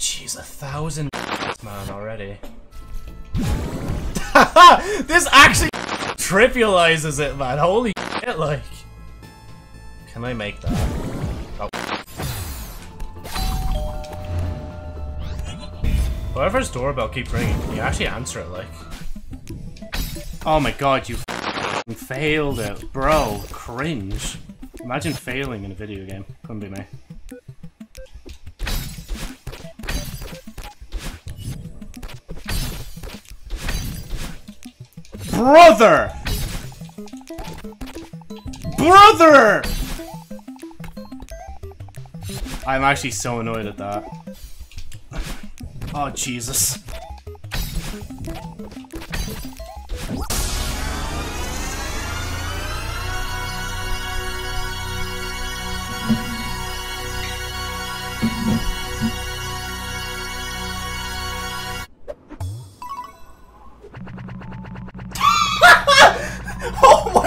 Jeez, a thousand man already. this actually trivializes it, man. Holy shit, like. Can I make that? Oh. Whoever's doorbell keeps ringing, can you actually answer it, like? Oh my god, you failed it. Bro, cringe. Imagine failing in a video game. Couldn't be me. Brother! Brother! I'm actually so annoyed at that. Oh, Jesus.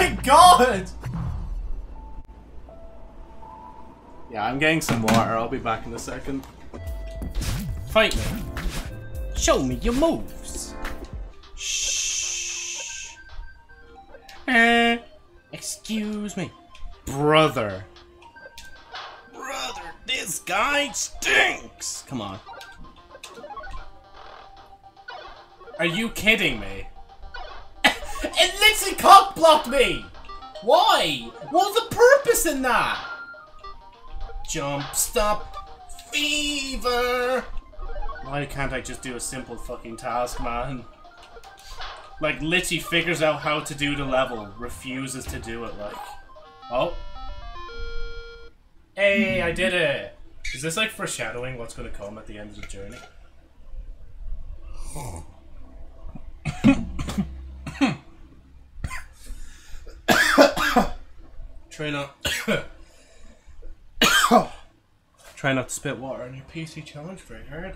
My god! Yeah, I'm getting some water. I'll be back in a second. Fight me. Show me your moves. Shh. Eh. Excuse me. Brother. Brother, this guy stinks! Come on. Are you kidding me? Literally cock blocked me! Why? What was the purpose in that? Jump, stop, fever! Why can't I just do a simple fucking task, man? Like, literally figures out how to do the level, refuses to do it, like. Oh. Hey, I did it! Is this like foreshadowing what's gonna come at the end of the journey? Try not. Try not to spit water on your PC challenge, very hard.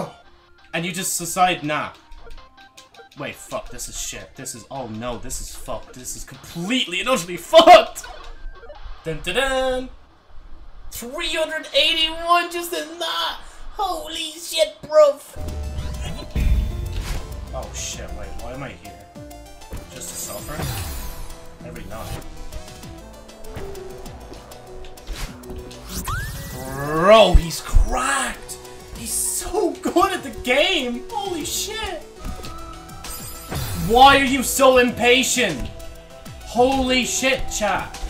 and you just decide, nah. Wait, fuck, this is shit. This is, oh no, this is fucked. This is completely and utterly fucked! Dun dun dun! 381 just in that! Holy shit, bro! Oh shit, wait, why am I here? Bro, he's cracked! He's so good at the game! Holy shit! Why are you so impatient? Holy shit, chat!